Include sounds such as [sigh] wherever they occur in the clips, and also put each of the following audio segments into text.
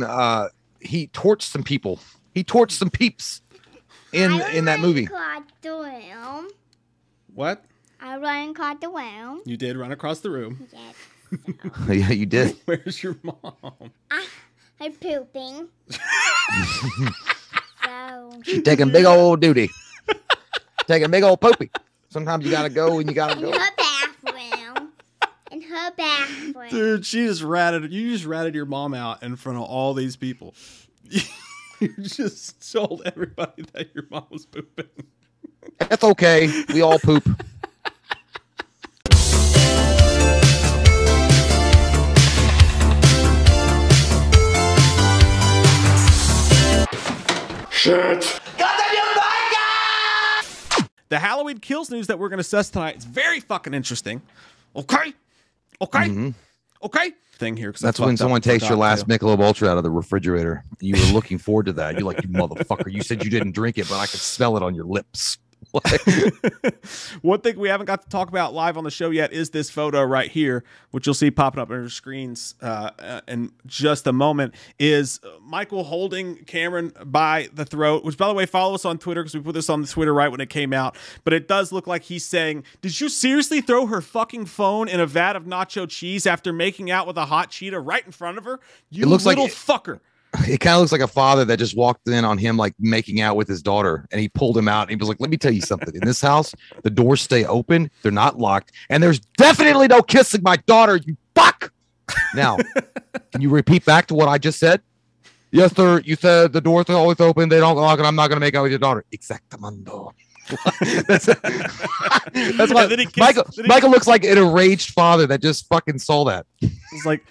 fucking uh he torched some people. He torched some peeps in I in that movie. across the room. What? I ran across the room. You did run across the room. Yes. [laughs] yeah, you did. [laughs] Where's your mom? I'm pooping. [laughs] so She's taking big old duty. taking big old poopy. Sometimes you gotta go and you gotta in go. Her bathroom. In her bathroom. Dude, she just ratted. You just ratted your mom out in front of all these people. [laughs] you just told everybody that your mom was pooping. That's okay. We all poop. Shit. The Halloween kills news that we're going to assess tonight is very fucking interesting. Okay, okay, Mhm. okay. Thing here. 'cause I That's when someone takes your last to. Michelob Ultra out of the refrigerator. You were looking forward to that. You're like, you motherfucker. You said you didn't drink it, but I could smell it on your lips. [laughs] Like, [laughs] One thing we haven't got to talk about live on the show yet is this photo right here, which you'll see popping up on your screens uh, in just a moment. Is Michael holding Cameron by the throat? Which, by the way, follow us on Twitter because we put this on the Twitter right when it came out. But it does look like he's saying, "Did you seriously throw her fucking phone in a vat of nacho cheese after making out with a hot cheetah right in front of her? You It looks like little it- fucker." It kind of looks like a father that just walked in on him like making out with his daughter and he pulled him out and he was like let me tell you something. In this house the doors stay open they're not locked and there's definitely no kissing my daughter you fuck! Now can you repeat back to what i just said? Yes sir. You said the doors are always open they don't lock and i'm not going to make out with your daughter. Exactamundo [laughs] that's, that's [laughs] why kissed- michael michael looks like an enraged father that just fucking saw that. It's like,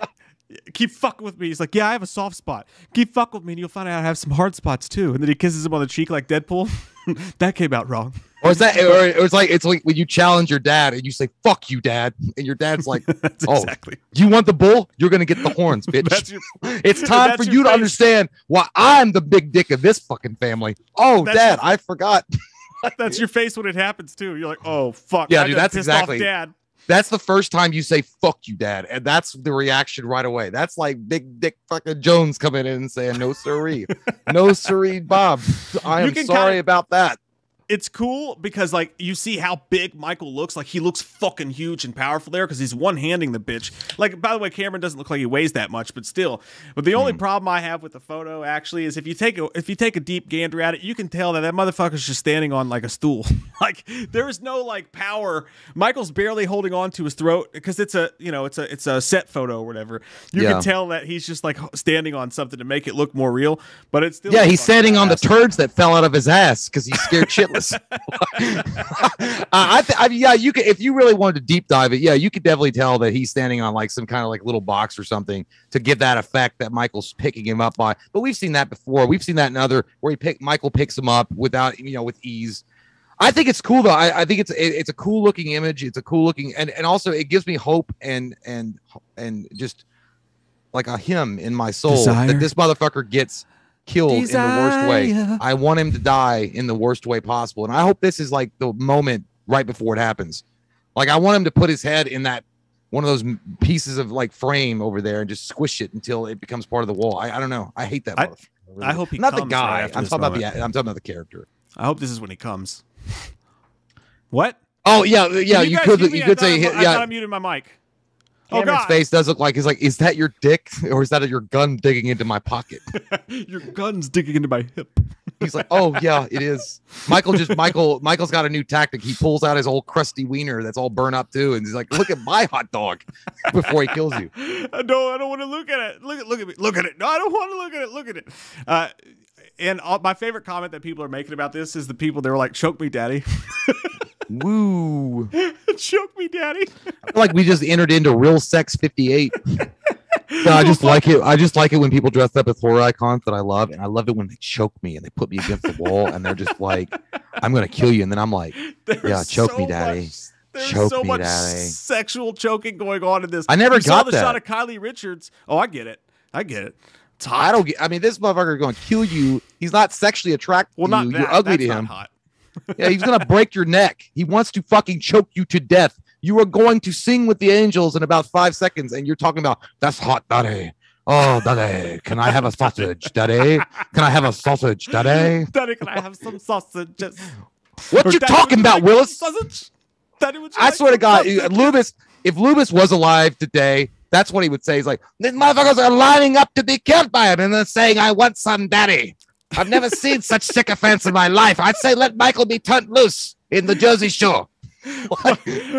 keep fucking with me. He's like, yeah, I have a soft spot. Keep fucking with me, and you'll find out I have some hard spots too. And then he kisses him on the cheek like Deadpool. [laughs] that came out wrong. Or is that, or it's like it's like when you challenge your dad and you say "fuck you, dad," and your dad's like, [laughs] Oh, exactly. "You want the bull? You're gonna get the horns, [laughs] bitch." That's your, it's time for you to understand why I'm the big dick of this fucking family. Oh, That's dad, your- I forgot. that's your face when it happens too. You're like, oh fuck. Yeah, I dude, that's exactly- dad. That's the first time you say "fuck you, dad," and that's the reaction right away. That's like big dick fucking Jones coming in and saying, "No siree, no siree, Bob. I am sorry kinda- about that." It's cool because like you see how big Michael looks. Like he looks fucking huge and powerful there because he's one handing the bitch. Like by the way, Cameron doesn't look like he weighs that much, but still. But the only hmm. problem I have with the photo actually is if you take a if you take a deep gander at it, you can tell that that motherfucker's just standing on like a stool. [laughs] like there is no like power. Michael's barely holding on to his throat because it's a you know it's a it's a set photo or whatever. You Yeah. can tell that he's just like standing on something to make it look more real. But it's still Yeah, he's standing on the turds that fell out of his ass because he's scared shitless. Uh, [laughs] I, th- I mean, yeah, you could if you really wanted to deep dive it. Yeah, you could definitely tell that he's standing on like some kind of like little box or something to give that effect that Michael's picking him up by. But we've seen that before. We've seen that in other where he pick Michael picks him up without you know with ease. I think it's cool though. I, I think it's it, it's a cool looking image. It's a cool looking and and also it gives me hope and and and just like a hymn in my soul Desire. that this motherfucker gets killed in the worst way. I want him to die in the worst way possible. And I hope this is like the moment right before it happens. Like I want him to put his head in that one of those pieces of like frame over there and just squish it until it becomes part of the wall. I, I don't know. I hate that. I- really I hope he not the right guy. after I'm talking about the. I'm talking about the character. I hope this is when he comes. What? Oh yeah, yeah. Can You, could you I could say I yeah. I muted my mic. Oh Cameron's God! face does look like he's like, is that your dick or is that your gun digging into my pocket? [laughs] Your gun's digging into my hip. He's like, oh yeah, it is. Michael just Michael Michael's got a new tactic. He pulls out his old crusty wiener that's all burnt up too, and he's like, look at my hot dog [laughs] before he kills you. [laughs] I don't. I don't want to look at it. Look at. Look at me. Look at it. No, I don't want to look at it. Look at it. Uh, and all, my favorite comment that people are making about this is the people they're like, "Choke me, daddy." Woo! [laughs] Choke me, daddy. I feel like we just entered into real sex 58. [laughs] No, I just like it. I just like it when people dress up as horror icons that I love, and I love it when they choke me and they put me against the wall and they're just like, [laughs] "I'm gonna kill you," and then I'm like, There's Yeah, choke me, daddy. much- There's Choke so me, much daddy. sexual choking going on in this. I never you saw got the that. shot of Kyle Richards. Oh, I get it. I get it. It's hot. "I don't get." I mean, this motherfucker is going to kill you. He's not sexually attracted Well, not you. that. You're ugly That's to him. hot. Yeah, he's gonna break your neck. He wants to fucking choke you to death. You are going to sing with the angels in about five seconds, and you're talking about that's hot, daddy. Oh, daddy, can I have a sausage, daddy? Can I have a sausage, daddy? Daddy, can I have some sausages? What Or, you "Daddy, talking about, like Willis? Sausage? Daddy, would you I like swear to God, sausage?" Loomis, if Loomis was alive today, that's what he would say. He's like, these motherfuckers are lining up to be killed by him and then saying, I want some daddy. I've never seen such sycophants in my life. I'd say let Michael be turned loose in the Jersey Shore.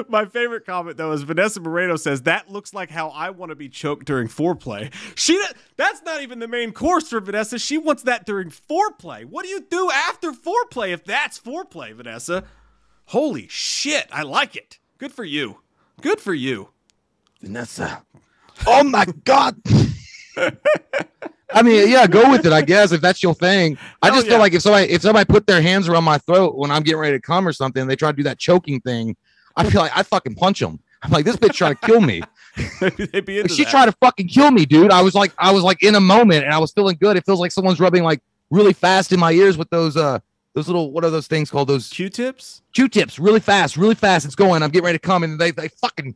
My favorite comment though is Vanessa Moreno says that looks like how I want to be choked during foreplay. She that's not even the main course for Vanessa. She wants that during foreplay. What do you do after foreplay if that's foreplay, Vanessa? Holy shit, I like it. Good for you. Good for you. Vanessa. Oh my God. [laughs] I mean, yeah, go with it, I guess, if that's your thing. I just yeah. feel like if somebody if somebody put their hands around my throat when I'm getting ready to come or something, they try to do that choking thing. I feel like I fucking punch them. I'm like, this bitch trying to kill me. [laughs] They'd be into she that. tried to fucking kill me, dude. I was like, I was like in a moment and I was feeling good. It feels like someone's rubbing like really fast in my ears with those uh those little what are those things called? Those Q-tips? Q-tips, really fast, really fast. It's going. I'm getting ready to come, and they they fucking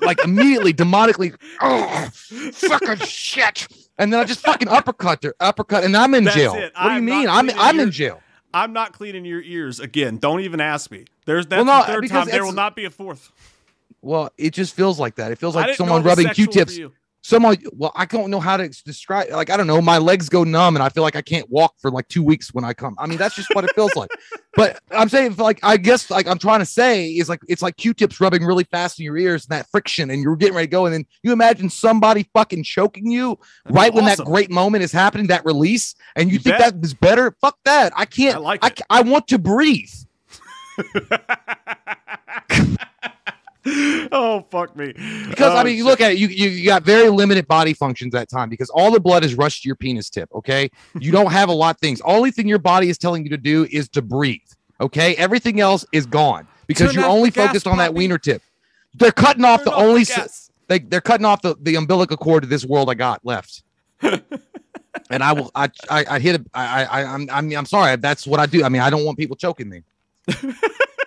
like immediately demonically, [laughs] oh fucking shit. And then I just fucking uppercut her, uppercut, and I'm in That's jail. it. What do you mean? I'm I'm in jail. I'm not cleaning your ears again. Don't even ask me. There's that's Well, no, the third time. There will not be a fourth. Well, it just feels like that. It feels like someone rubbing Q-tips. Someone, well, I don't know how to describe. Like I don't know, my legs go numb, and I feel like I can't walk for like two weeks when I come. I mean, that's just what it feels like. [laughs] But I'm saying, like, I guess, like I'm trying to say is like it's like Q-tips rubbing really fast in your ears, and that friction, and you're getting ready to go, and then you imagine somebody fucking choking you That'd right when that great moment is happening, that release, and you, You think bet. that is better. Fuck that. I can't. I like I, I want to breathe. [laughs] [laughs] oh fuck me. Because I Oh, mean, you look at it, you, you you got very limited body functions that time because all the blood is rushed to your penis tip. Okay, you don't have a lot of things. Only thing your body is telling you to do is to breathe. Okay, everything else is gone because Turn you're only the gas, focused on that wiener tip. They're cutting off Turn the off only the s- they, they're cutting off the the umbilical cord to this world I got left. [laughs] and I will I I, I hit it. I I I'm I'm I'm sorry. That's what I do. I mean, I don't want people choking me. [laughs]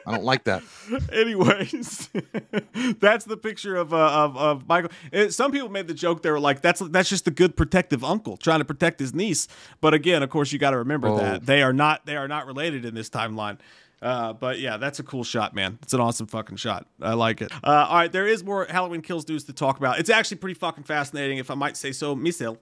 I don't like that. [laughs] Anyways, [laughs] that's the picture of, uh, of of Michael. Uh, some people made the joke they were like, "That's that's just a good protective uncle trying to protect his niece." But again, of course, you got to remember Oh. that they are not they are not related in this timeline. Uh, but yeah, that's a cool shot, man. It's an awesome fucking shot. I like it. Uh, all right, there is more Halloween Kills news to talk about. It's actually pretty fucking fascinating, if I might say so myself.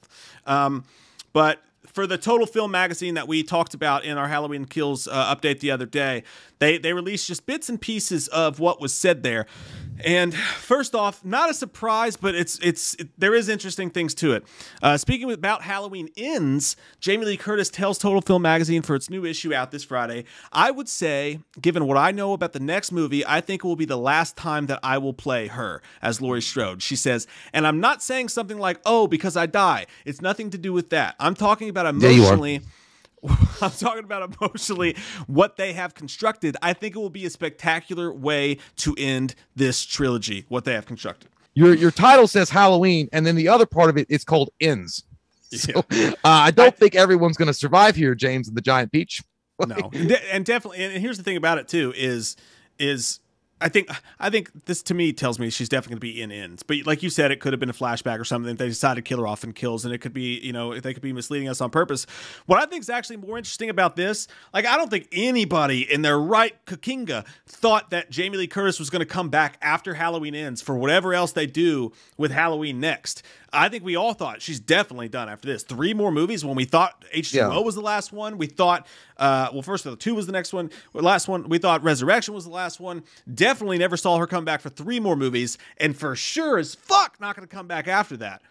Um, but for the Total Film magazine that we talked about in our Halloween Kills uh, update the other day, they they released just bits and pieces of what was said there. And first off, not a surprise, but it's it's it, there is interesting things to it. Uh, speaking about Halloween ends, Jamie Lee Curtis tells Total Film magazine for its new issue out this Friday. I would say, given what I know about the next movie, I think it will be the last time that I will play her as Laurie Strode. She says, and I'm not saying something like, "Oh, because I die." It's nothing to do with that. I'm talking about Yeah, you are. emotionally. [laughs] I'm talking about emotionally what they have constructed. I think it will be a spectacular way to end this trilogy. What they have constructed. Your your title says Halloween, and then the other part of it is called ends. So, uh, I don't think everyone's going to survive here, James and the Giant Peach. [laughs] no De- and definitely and here's the thing about it too is is i think i think this to me tells me she's definitely going to be in ends. But like you said it could have been a flashback or something. They decided to kill her off in kills and it could be you know they could be misleading us on purpose. What i think is actually more interesting about this like i don't think anybody in their right kakinga thought that jamie lee curtis was going to come back after halloween ends for whatever else they do with halloween next i think we all thought she's definitely done after this three more movies when we thought h2o Yeah. was the last one. We thought, uh, well, first of all, two was the next one. Last one, we thought Resurrection was the last one. Definitely never saw her come back for three more movies, and for sure as fuck not going to come back after that.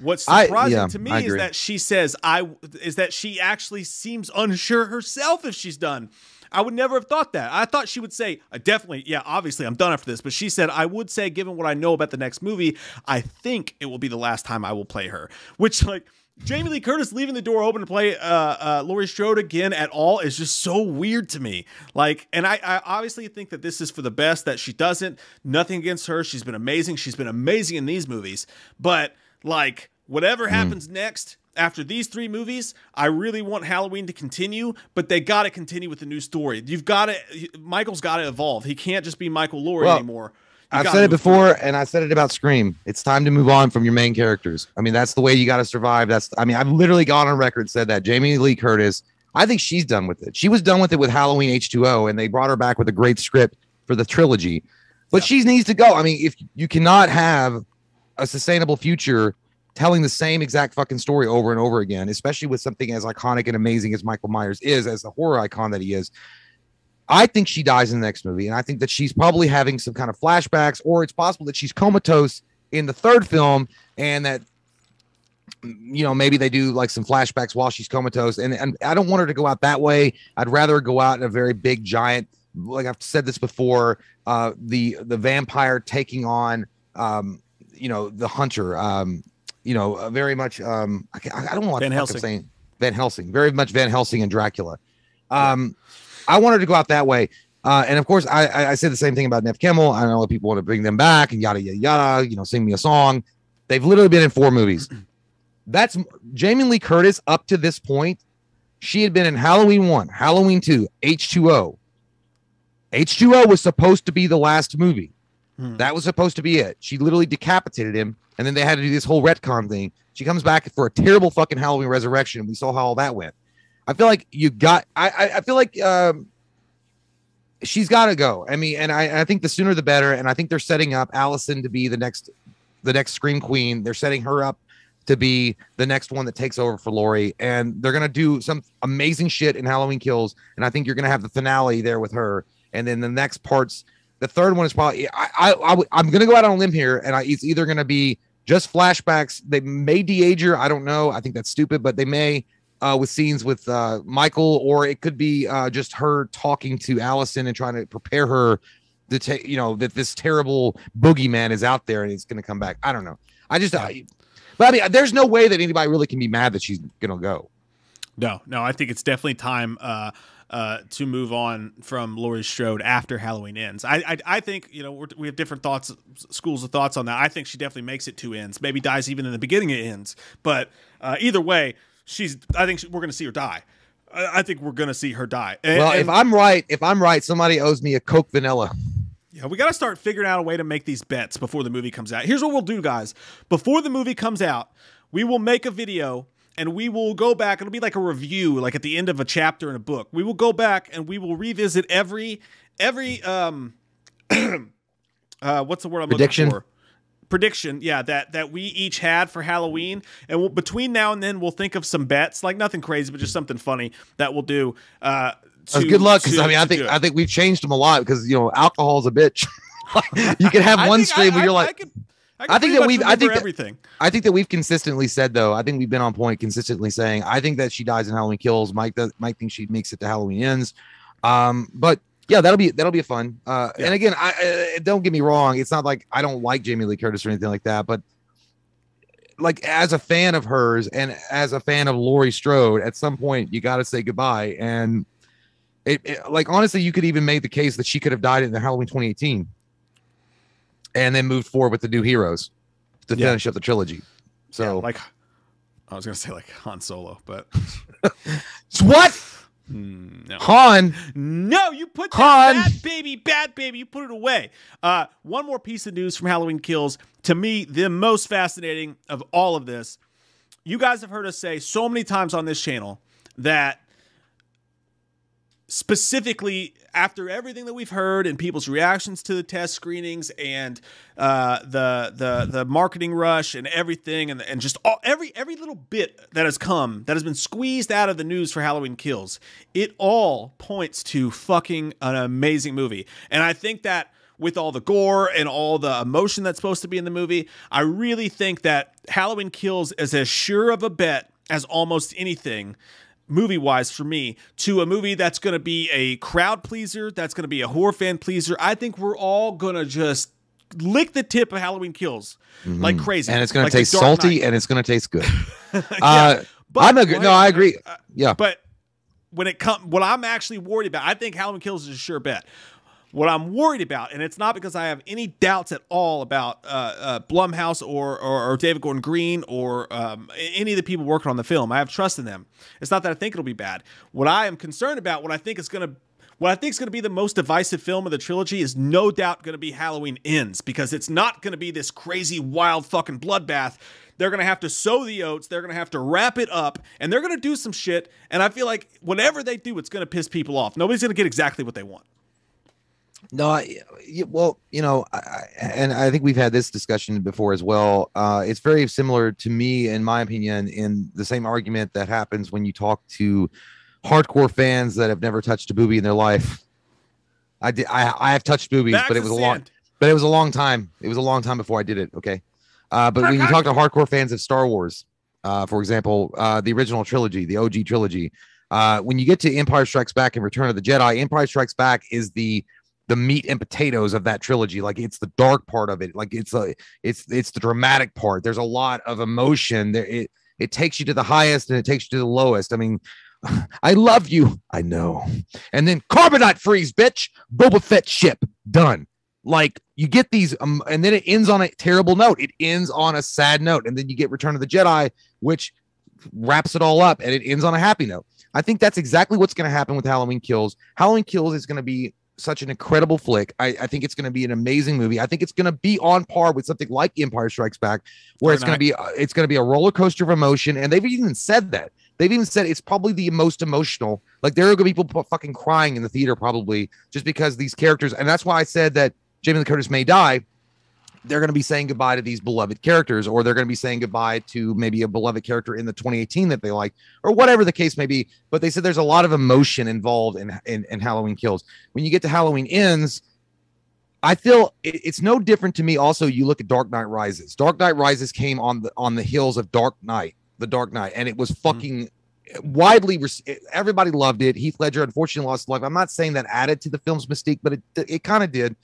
What's I- surprising yeah, to me is that she says I is that she actually seems unsure herself if she's done. I would never have thought that. I thought she would say, definitely, yeah, obviously I'm done after this. But she said, I would say, given what I know about the next movie, I think it will be the last time I will play her. [laughs] Which, like, Jamie Lee Curtis leaving the door open to play uh, uh, Laurie Strode again at all is just so weird to me. Like, and I, I obviously think that this is for the best that she doesn't. Nothing against her. She's been amazing. She's been amazing in these movies. But, like, whatever happens next, after these three movies, I really want Halloween to continue, but they got to continue with the new story. You've got to, Michael's got to evolve. He can't just be Michael Laurie Well, anymore. I've gotta said it before, and I said it about Scream. It's time to move on from your main characters. I mean, that's the way you got to survive. That's, I mean, I've literally gone on record said that Jamie Lee Curtis. I think she's done with it. She was done with it with Halloween H2O, and they brought her back with a great script for the trilogy. But Yeah. she needs to go. I mean, if you cannot have a sustainable future telling the same exact fucking story over and over again, especially with something as iconic and amazing as Michael Myers is, as the horror icon that he is. I think she dies in the next movie, and I think that she's probably having some kind of flashbacks, or it's possible that she's comatose in the third film, and that you know maybe they do like some flashbacks while she's comatose. And, and I don't want her to go out that way. I'd rather go out in a very big giant, like I've said this before, uh, the the vampire taking on, um, you know, the hunter, um, you know, uh, very much. Um, I, I don't want Van I'm Helsing. saying. Van Helsing, very much Van Helsing and Dracula. Um, I wanted to go out that way. Uh, and of course, I, I, I said the same thing about Neve Campbell. I know people want to bring them back and yada yada yada. You know, sing me a song. They've literally been in four movies. [clears throat] That's Jamie Lee Curtis up to this point. She had been in Halloween one, Halloween two, H2O. H2O was supposed to be the last movie. Hmm. That was supposed to be it. She literally decapitated him, and then they had to do this whole retcon thing. She comes back for a terrible fucking Halloween resurrection. We saw how all that went. I feel like you got. I I, I feel like um, she's got to go. I mean, and I I think the sooner the better. And I think they're setting up Allison to be the next the next Scream Queen. They're setting her up to be the next one that takes over for Laurie, and they're gonna do some amazing shit in Halloween Kills. And I think you're gonna have the finale there with her, and then the next parts. The third one is probably I I'm gonna go out on a limb here, and I, it's either gonna be just flashbacks. They may de-age her. I don't know. I think that's stupid, but they may uh, with scenes with uh, Michael, or it could be uh, just her talking to Allison and trying to prepare her to take, you know, that this terrible boogeyman is out there and he's going to come back. I don't know. I just, but I mean, there's no way that anybody really can be mad that she's going to go. No, no, I think it's definitely time uh, uh, to move on from Laurie Strode after Halloween ends. I, I, I think you know we're, we have different thoughts, schools of thoughts on that. I think she definitely makes it two ends, maybe dies even in the beginning of ends. But uh, either way, she's. I think she, we're going to see her die. I, I think we're going to see her die. And- Well, if I'm right, if I'm right, somebody owes me a Coke Vanilla. Yeah, we got to start figuring out a way to make these bets before the movie comes out. Here's what we'll do, guys. Before the movie comes out, we will make a video and we will go back. It'll be like a review, like at the end of a chapter in a book. We will go back and we will revisit every every um [clears throat] uh what's the word I'm Prediction? looking for? Prediction, yeah, that that we each had for Halloween, and we'll, between now and then we'll think of some bets, like nothing crazy, but just something funny that we'll do. Uh, to- good luck, because I mean, I think. I think we've changed them a lot because you know alcohol's a bitch. [laughs] you can [laughs] have one think- stream I- where you're I- like, could, I, I think that we've- I think that- everything. I think that we've consistently said though. I think we've been on point consistently saying I think that she dies in Halloween Kills. Mike does. Mike thinks she makes it to Halloween Ends. Um, but yeah, that'll be that'll be fun. Uh, Yeah. and again, I uh, don't get me wrong. It's not like I don't like Jamie Lee Curtis or anything like that, but like as a fan of hers and as a fan of Laurie Strode, at some point you got to say goodbye. And it, it- like honestly, you could even make the case that she could have died in the Halloween 2018, and then moved forward with the new heroes to Yeah. finish up the trilogy. So like I was gonna say like Han Solo, but [laughs] what mm, no, Han? no, you put that Han. bad baby, bad baby, you put it away. Uh, one more piece of news from Halloween Kills. To me, the most fascinating of all of this. You guys have heard us say so many times on this channel that specifically after everything that we've heard and people's reactions to the test screenings and uh, the the the marketing rush and everything and, and just all, every every little bit that has come that has been squeezed out of the news for Halloween Kills, it all points to fucking an amazing movie. And I think that with all the gore and all the emotion that's supposed to be in the movie, I really think that Halloween Kills is as sure of a bet as almost anything movie wise for me to a movie that's going to be a crowd pleaser, that's going to be a horror fan pleaser. I think we're all going to just lick the tip of Halloween Kills like crazy. Mm-hmm. and it's going Like to taste salty Knight. and it's going to taste good. [laughs] Yeah, uh, but- I'm a, no, I agree. Uh, Yeah, But when it comes, what I'm actually worried about, I think Halloween Kills is a sure bet. What I'm worried about, and it's not because I have any doubts at all about uh, uh, Blumhouse or, or or David Gordon Green or um, any of the people working on the film. I have trust in them. It's not that I think it'll be bad. What I am concerned about, what I think is going to, What I think is going to be the most divisive film of the trilogy is no doubt going to be Halloween Ends because it's not going to be this crazy, wild fucking bloodbath. They're going to have to sow the oats. They're going to have to wrap it up and they're going to do some shit. And I feel like whatever they do, it's going to piss people off. Nobody's going to get exactly what they want. No, I, well, you know, I, and I think we've had this discussion before as well. Uh, it's very similar to me, in my opinion, in the same argument that happens when you talk to hardcore fans that have never touched a booby in their life. I did. I, I have touched boobies, Back but it was a long, but it was a long time. It was a long time before I did it. Okay, uh, but when you talk to hardcore fans of Star Wars, uh, for example, uh, the original trilogy, the OG trilogy, uh, when you get to Empire Strikes Back and Return of the Jedi, Empire Strikes Back is the the meat and potatoes of that trilogy. Like it's the dark part of it. Like it's a it's it's the dramatic part. There's a lot of emotion. There it it takes you to the highest and it takes you to the lowest. I mean, [laughs] I love you. I know. And then carbonite freeze, bitch. Boba Fett ship done. Like you get these, um, and then it ends on a terrible note. It ends on a sad note, and then you get Return of the Jedi, which wraps it all up, and it ends on a happy note. I think that's exactly what's going to happen with Halloween Kills. Halloween Kills is going to be such an incredible flick. I, I think it's going to be an amazing movie. I think it's going to be on par with something like Empire Strikes Back, where Or it's going to be uh, it's going to be a roller coaster of emotion. And they've even said that they've even said it's probably the most emotional. Like there are going to be people fucking crying in the theater probably just because these characters. And that's why I said that Jamie Lee Curtis may die. They're going to be saying goodbye to these beloved characters, or they're going to be saying goodbye to maybe a beloved character in the 2018 that they like, or whatever the case may be. But they said there's a lot of emotion involved in in, in Halloween Kills. When you get to Halloween Ends, I feel it- it's no different to me. Also, you look at Dark Knight Rises. Dark Knight Rises came on the on the heels of Dark Knight, the Dark Knight, and it was mm-hmm. fucking widely. rec- Everybody loved it. Heath Ledger unfortunately lost his life. I'm not saying that added to the film's mystique, but it it kind of did.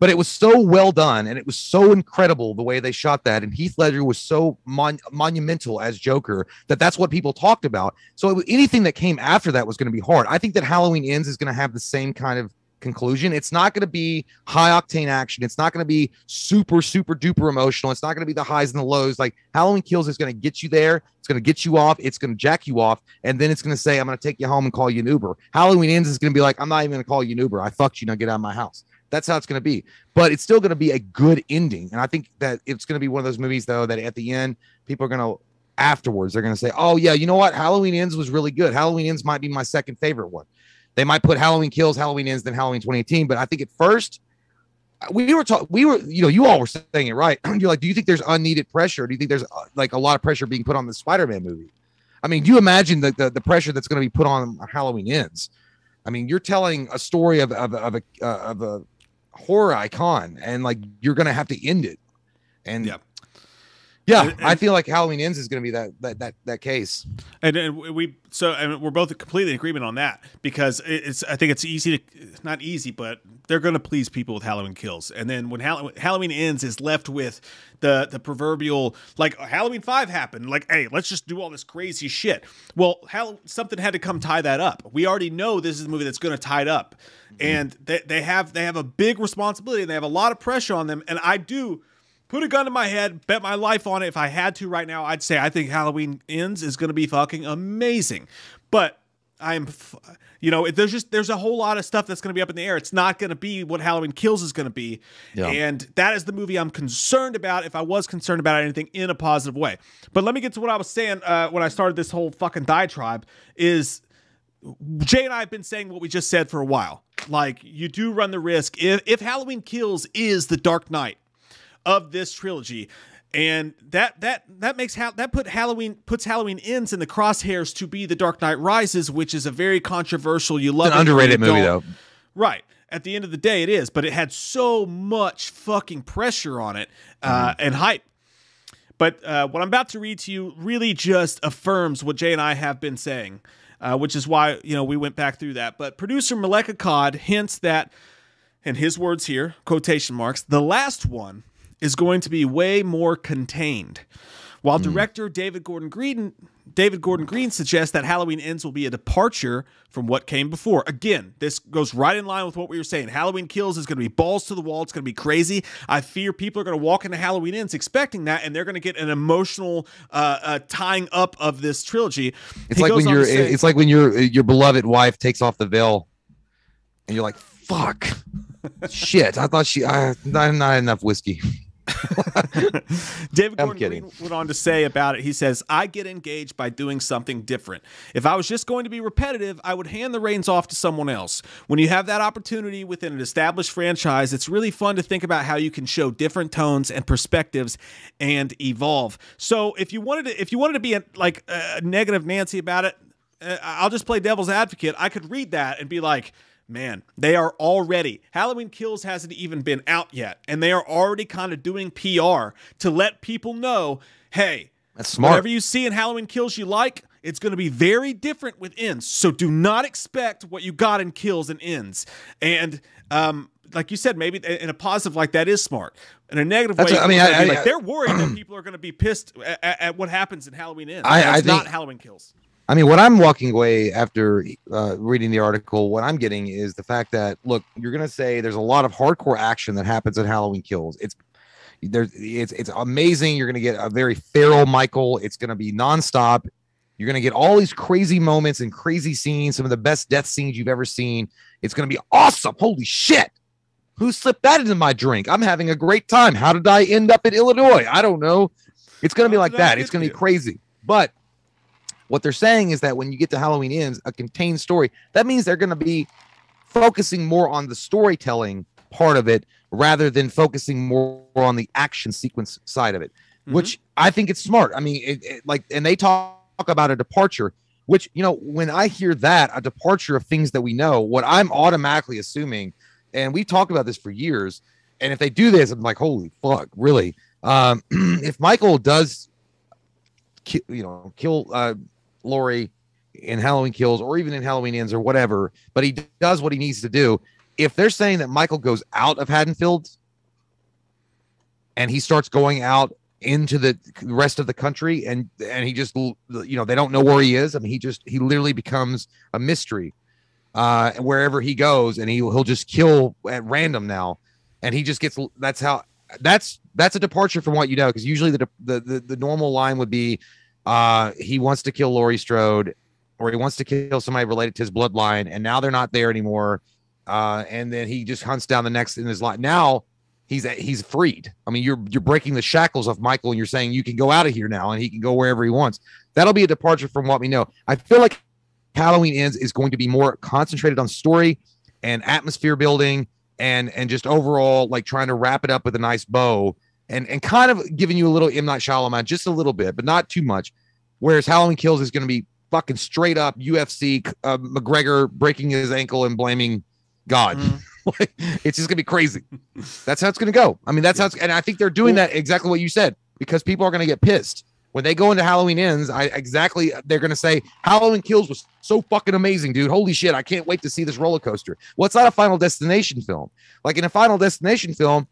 But it was so well done, and it was so incredible the way they shot that. And Heath Ledger was so mon- monumental as Joker that that's what people talked about. So was- anything that came after that was going to be hard. I think that Halloween Ends is going to have the same kind of conclusion. It's not going to be high octane action. It's not going to be super, super duper emotional. It's not going to be the highs and the lows. Like Halloween Kills is going to get you there. It's going to get you off. It's going to jack you off. And then it's going to say, I'm going to take you home and call you an Uber. Halloween Ends is going to be like, I'm not even going to call you an Uber. I fucked you. Now get out of my house. That's how it's going to be. But it's still going to be a good ending. And I think that it's going to be one of those movies, though, that at the end, people are going to, afterwards, they're going to say, oh, yeah, you know what? Halloween Ends was really good. Halloween Ends might be my second favorite one. They might put Halloween Kills, Halloween Ends, then Halloween 2018. But I think at first, we were talking, we were, you know, you all were saying it right. [clears throat] You're like, do you think there's unneeded pressure? Do you think there's uh, like a lot of pressure being put on the Spider Man movie? I mean, do you imagine the, the, the pressure that's going to be put on Halloween Ends? I mean, you're telling a story of, of, of a, uh, of a horror icon, and like you're to have to end it. And Yeah. Yeah, And- I feel like Halloween Ends is going to be that, that, that, that case. And, and we so and we're both completely in agreement on that because it's I think it's easy to not easy but they're going to please people with Halloween kills. And then when Hall- Halloween ends is left with the the proverbial like Halloween 5 happened like hey let's just do all this crazy shit. Well Hall- something had to come tie that up. We already know this is a movie that's going to tie it up. Mm-hmm. And they, they have they have a big responsibility and they have a lot of pressure on them. And I do put a gun to my head, bet my life on it. If I had to right now, I'd say I think Halloween Ends is going to be fucking amazing. But I'm, you know, there's just there's a whole lot of stuff that's going to be up in the air. It's not going to be what Halloween Kills is going to be, Yeah. and that is the movie I'm concerned about. If I was concerned about anything in a positive way, but let me get to what I was saying uh, when I started this whole fucking diatribe. Is Jay and I have been saying what we just said for a while. Like you do run the risk if if Halloween Kills is the Dark Knight of this trilogy. And that that that makes ha- that put Halloween puts Halloween ends in the crosshairs to be the Dark Knight Rises, which is a very controversial. You love It's an underrated movie, though. Right. At the end of the day, it is, but it had so much fucking pressure on it uh, Mm-hmm. and hype. But uh, what I'm about to read to you really just affirms what Jay and I have been saying, uh, which is why you know we went back through that. But producer Malek Akkad hints that, in his words here, quotation marks, the last one is going to be way more contained. While director David Gordon Green David Gordon Green suggests that Halloween Ends will be a departure from what came before. Again, this goes right in line with what we were saying. Halloween Kills is going to be balls to the wall. It's going to be crazy. I fear people are going to walk into Halloween Ends expecting that, and they're going to get an emotional uh, uh, tying up of this trilogy. It's He like when your it's like when your your beloved wife takes off the veil and you're like, fuck, [laughs] shit. I thought she, I, not, not enough whiskey. [laughs] David Gordon. Green went on to say about it. He says, "I get engaged by doing something different. If I was just going to be repetitive, I would hand the reins off to someone else. When you have that opportunity within an established franchise, it's really fun to think about how you can show different tones and perspectives and evolve. So, if you wanted to, if you wanted to be a, like a negative Nancy about it, uh, I'll just play devil's advocate. I could read that and be like." Man, they are already. Halloween Kills hasn't even been out yet, and they are already kind of doing PR to let people know hey, That's smart. whatever you see in Halloween Kills you like, it's going to be very different with ends. So do not expect what you got in Kills and ends. And, um, like you said, maybe in a positive like that is smart. In a negative That's way, what- I mean, people I- be I- they're worried that people are going to be pissed at, at- at what happens in Halloween Ends. I- I think- not Halloween Kills. I mean, what I'm walking away after uh, reading the article, what I'm getting is the fact that look, you're gonna say there's a lot of hardcore action that happens at Halloween Kills. It's there's it's it's amazing. You're gonna get a very feral Michael. It's gonna be nonstop. You're gonna get all these crazy moments and crazy scenes, some of the best death scenes you've ever seen. It's gonna be awesome. Holy shit! Who slipped that into my drink? I'm having a great time. How did I end up in Illinois? I don't know. It's gonna be How like I that. It's gonna be crazy. But what they're saying is that when you get to Halloween Ends, a contained story, that means they're going to be focusing more on the storytelling part of it rather than focusing more on the action sequence side of it, Mhm. which I think it's smart. I mean, it, it- like, and they talk about a departure, which, you know, when I hear that, a departure of things that we know, what I'm automatically assuming, and we've talked about this for years, and if they do this, I'm like, holy fuck, really? Um, [clears throat] if Michael does, ki- you know, kill uh, Laurie in Halloween Kills or even in Halloween Ends or whatever, but he does what he needs to do. If they're saying that Michael goes out of Haddonfield and he starts going out into the rest of the country and and he just you know they don't know where he is i mean he just he literally becomes a mystery uh wherever he goes and he he'll just kill at random now and he just gets that's how that's that's a departure from what you know because usually the, the the the normal line would be uh he wants to kill Laurie Strode or he wants to kill somebody related to his bloodline and now they're not there anymore. Uh and then he just hunts down the next in his line now he's he's freed. I mean you're you're breaking the shackles of michael and you're saying you can go out of here now and he can go wherever he wants. That'll be a departure from what we know. I feel like halloween ends is going to be more concentrated on story and atmosphere building and and just overall like trying to wrap it up with a nice bow and and kind of giving you a little M Night Shyamalan, just a little bit, but not too much. Whereas Halloween Kills is going to be fucking straight up UFC uh, McGregor breaking his ankle and blaming God. [laughs] Like, it's just gonna be crazy. That's how it's gonna go. I mean, that's how it's, and I think they're doing that exactly what you said because people are gonna get pissed when they go into Halloween ends. I exactly they're gonna say Halloween Kills was so fucking amazing, dude. Holy shit, I can't wait to see this roller coaster. Well, it's not a Final Destination film. Like in a Final Destination film,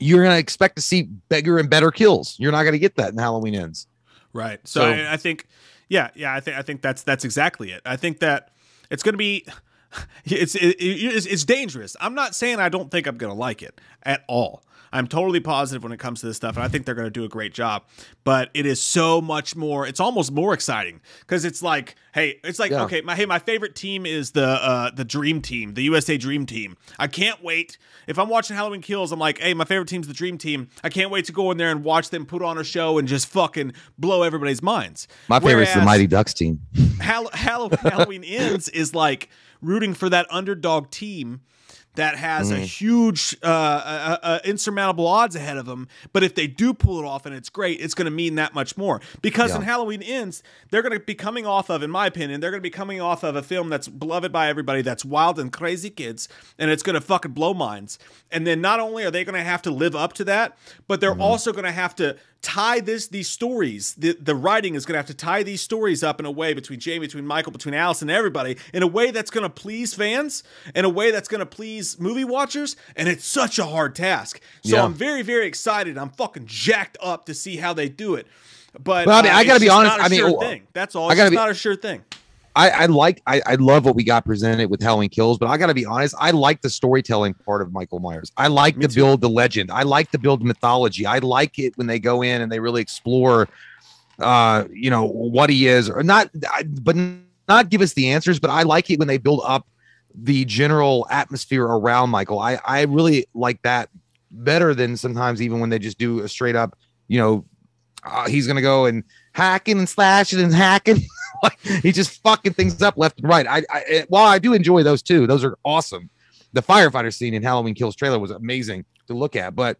you're gonna expect to see bigger and better kills. You're not gonna get that in Halloween ends. Right. So, So- I, I think, yeah, yeah, I think I think that's that's exactly it. I think that it's going to be, [laughs] it's it, it's it's dangerous. I'm not saying I don't think I'm going to like it at all. I'm totally positive when it comes to this stuff, and I think they're going to do a great job. But it is so much more. It's almost more exciting because it's like, hey, it's like, Yeah. okay, my hey, my favorite team is the uh, the Dream Team, the USA Dream Team. I can't wait. If I'm watching Halloween Kills, I'm like, hey, my favorite team's the Dream Team. I can't wait to go in there and watch them put on a show and just fucking blow everybody's minds. My favorite's the Mighty Ducks team. Hall- Hall- Halloween [laughs] ends is like rooting for that underdog team that has a Mhm. huge, uh, uh, uh, insurmountable odds ahead of them. But if they do pull it off and it's great, it's going to mean that much more. Because Yeah. in Halloween ends, they're going to be coming off of, in my opinion, they're going to be coming off of a film that's beloved by everybody, that's wild and crazy kids, and it's going to fucking blow minds. And then not only are they going to have to live up to that, but they're also going to have to tie this these stories. The the writing is going to have to tie these stories up in a way between Jamie, between Michael, between Alice, and everybody in a way that's going to please fans, in a way that's going to please movie watchers, and it's such a hard task. So Yeah. I'm very very excited. I'm fucking jacked up to see how they do it. But Well, I mean, uh, I gotta be honest, not a I mean, sure oh, thing. That's all. I gotta be- not a sure thing. I, I like I, I love what we got presented with Halloween Kills, but I gotta be honest, I like the storytelling part of Michael Myers. I like Me to too. build the legend. I like to build mythology. I like it when they go in and they really explore uh you know what he is or not but not give us the answers, but I like it when they build up the general atmosphere around Michael. I I really like that better than sometimes even when they just do a straight up, you know, uh, he's gonna go and hacking and slashing and hacking. [laughs] like [laughs] he just fucking things up left and right. I, I eh, while I do enjoy those too, those are awesome. The firefighter scene in Halloween Kills trailer was amazing to look at, but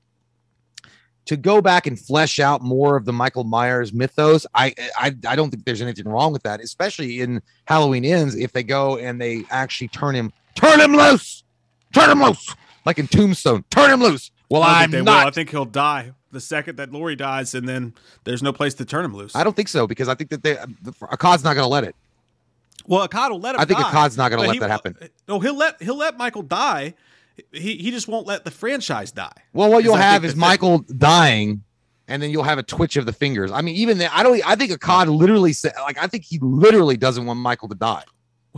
to go back and flesh out more of the Michael Myers mythos, I, I I don't think there's anything wrong with that, especially in Halloween Ends if they go and they actually turn him turn him loose, turn him loose, like in Tombstone, turn him loose. Well, I I'm not. will. I think he'll die the second that Laurie dies, and then there's no place to turn him loose. I don't think so because I think that they Akkad's not going to let it. well, Akkad will let him. I think die, Akkad's not going to let that happen. No, he'll let he'll let Michael die. He he just won't let the franchise die. Well, what you'll I have is the thing. Michael dying, and then you'll have a twitch of the fingers. I mean, even then, I don't. I think Akkad literally said, like, I think he literally doesn't want Michael to die.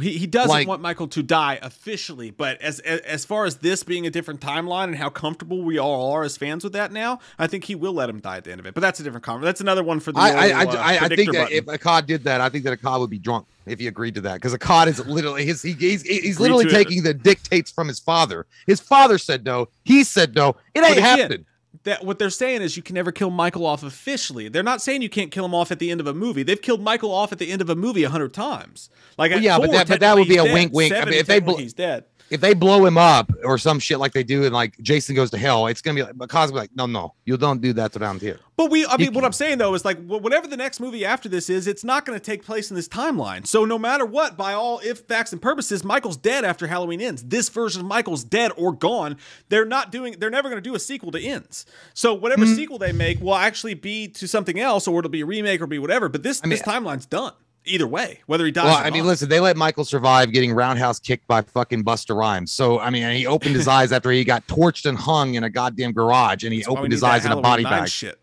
He, he doesn't Like- want Michael to die officially, but as, as as far as this being a different timeline and how comfortable we all are as fans with that now, I think he will let him die at the end of it. But that's a different conversation. That's another one for the I, I, I, uh, I, think that button. if Akkad did that, I think that Akkad would be drunk if he agreed to that because Akkad is literally his. He, he's he's literally to it. taking the dictates from his father. His father said no. He said no. It ain't happening. That what they're saying is you can never kill Michael off officially. They're not saying you can't kill him off at the end of a movie. They've killed Michael off at the end of a movie a hundred times. Like Well, yeah, but that- but that would be a he's wink, dead. wink. I mean, if they bl- he's dead. If they blow him up or some shit like they do, and like Jason goes to hell, it's gonna be like Akkad's gonna like, no, no, you don't do that around here. But we, I mean, what I'm saying though is like whatever the next movie after this is, it's not going to take place in this timeline. So no matter what, by all if facts and purposes, Michael's dead after Halloween ends. This version of Michael's dead or gone. They're not doing. They're never going to do a sequel to ends. So whatever Hmm. sequel they make will actually be to something else, or it'll be a remake or be whatever. But this I mean- this timeline's done either way, whether he dies. Well, I mean, not. listen, they let Michael survive getting roundhouse kicked by fucking Busta Rhymes. So, I mean, he opened his [laughs] eyes after he got torched and hung in a goddamn garage, and he That's opened his eyes in a body bag. Shit.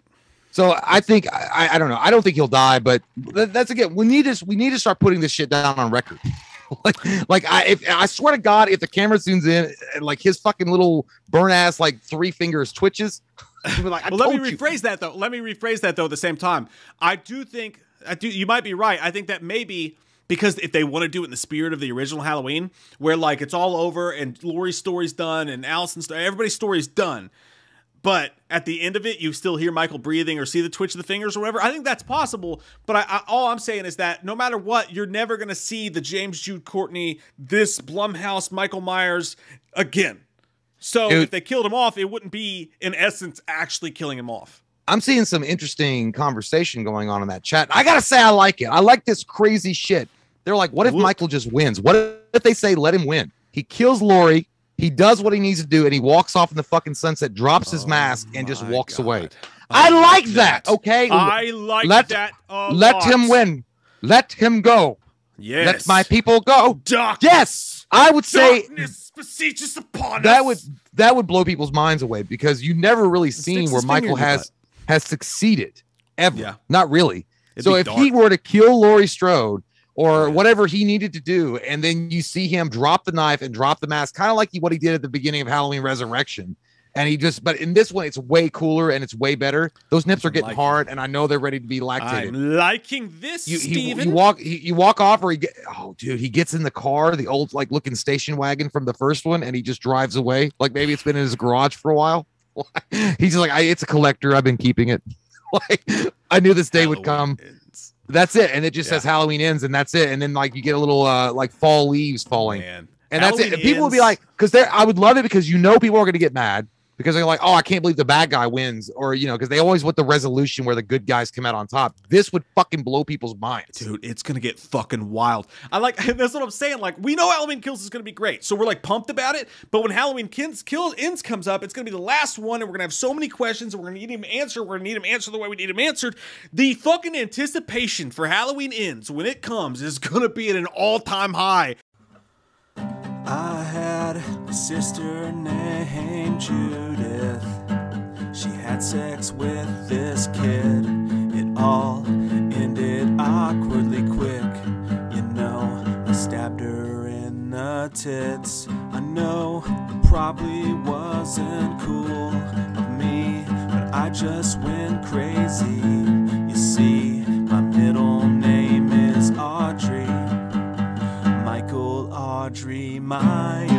So, I think I, I don't know. I don't think he'll die, but that's again, we need to we need to start putting this shit down on record. [laughs] like, like I if I swear to God, if the camera zooms in, and like his fucking little burn ass like three fingers twitches, [laughs] like, I well, let me you. rephrase that though. Let me rephrase that though. At the same time, I do think I do. You might be right. I think that maybe because if they want to do it in the spirit of the original Halloween, where like it's all over and Laurie's story's done and Allison's story, everybody's story's done. But at the end of it, you still hear Michael breathing or see the twitch of the fingers or whatever. I think that's possible. But I, I, all I'm saying is that no matter what, you're never going to see the James Jude Courtney, this Blumhouse Michael Myers again. So Dude. if they killed him off, it wouldn't be in essence actually killing him off. I'm seeing some interesting conversation going on in that chat. I gotta say, I like it. I like this crazy shit. They're like, what if. Michael just wins? What if they say let him win? He kills Laurie, he does what he needs to do, and he walks off in the fucking sunset, drops his Oh mask, and just oh walks God. away. I like that. Okay, I like Let- that. Let lot. him win. Let him go. Yes. Let my people go. Darkness. Yes, I would say Darkness upon that us. would that would blow people's minds away because you never really seen where Michael has has succeeded ever. Yeah. Not really. It'd so if dark. he were to kill Laurie Strode or whatever he needed to do, and then you see him drop the knife and drop the mask, kind of like he, what he did at the beginning of Halloween Resurrection. And he just, but in this one, it's way cooler and it's way better. Those nips are getting hard, and I know they're ready to be lactated. I'm liking this, You, he, Steven. you walk, he, you walk off, or he get, oh, dude, he gets in the car, the old like looking station wagon from the first one, and he just drives away. Like maybe it's been in his garage for a while. [laughs] He's just like, I, it's a collector. I've been keeping it. [laughs] like I knew this day would come. Ends. That's it. And it just Yeah. says Halloween ends, and that's it. And then like you get a little uh like fall leaves falling. And that's it. And people will be like, because they're I would love it because you know people are gonna get mad because they're like, oh, I can't believe the bad guy wins, or you know, because they always want the resolution where the good guys come out on top. This would fucking blow people's minds. Dude, it's gonna get fucking wild. I like [laughs] that's what I'm saying. Like, we know Halloween Kills is gonna be great, so we're like pumped about it. But when Halloween Kills Ends comes up, it's gonna be the last one, and we're gonna have so many questions, and we're gonna need him answered. We're gonna need him answered the way we need him answered. The fucking anticipation for Halloween Ends when it comes is [laughs] gonna be at an all-time high. I had a sister named Judith. She had sex with this kid. It all ended awkwardly quick. You know, I stabbed her in the tits. I know it probably wasn't cool of me, but I just went crazy. Middle name